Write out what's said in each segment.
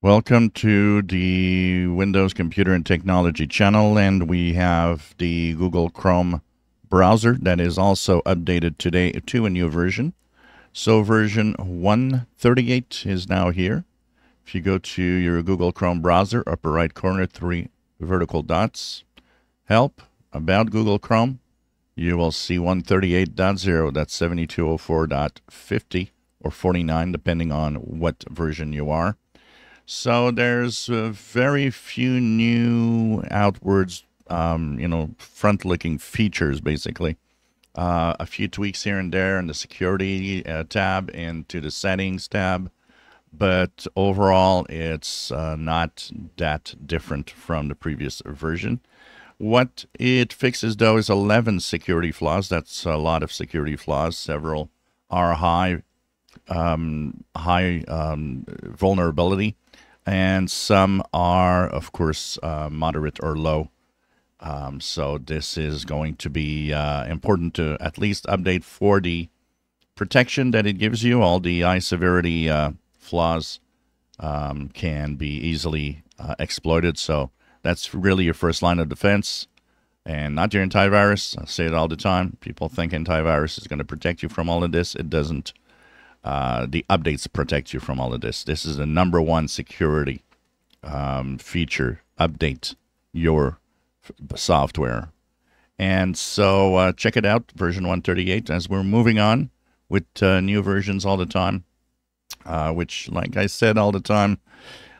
Welcome to the Windows Computer and Technology channel, and we have the Google Chrome browser that is also updated today to a new version. So version 138 is now here. If you go to your Google Chrome browser, upper right corner, three vertical dots, help, about Google Chrome, you will see 138.0, that's 7204.50 or 49, depending on what version you are. So there's uh, very few new outwards, um, you know, front-looking features, basically. Uh, a few tweaks here and there in the security uh, tab and to the settings tab, but overall, it's uh, not that different from the previous version. What it fixes, though, is 11 security flaws. That's a lot of security flaws. Several are high, um, high um, vulnerability, and some are, of course, uh, moderate or low. Um, so this is going to be uh, important to at least update for the protection that it gives you. All the high severity uh, flaws um, can be easily uh, exploited. So that's really your first line of defense and not your antivirus. I say it all the time. People think antivirus is going to protect you from all of this. It doesn't. Uh, the updates protect you from all of this. This is the number one security um, feature. Update your software. And so uh, check it out, version 138, as we're moving on with uh, new versions all the time, uh, which, like I said all the time,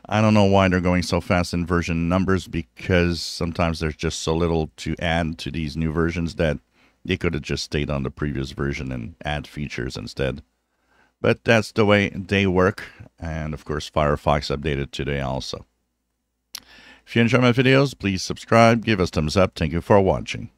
I don't know why they're going so fast in version numbers because sometimes there's just so little to add to these new versions that they could have just stayed on the previous version and add features instead. But that's the way they work. And of course, Firefox updated today also. If you enjoy my videos, please subscribe, give us thumbs up. Thank you for watching.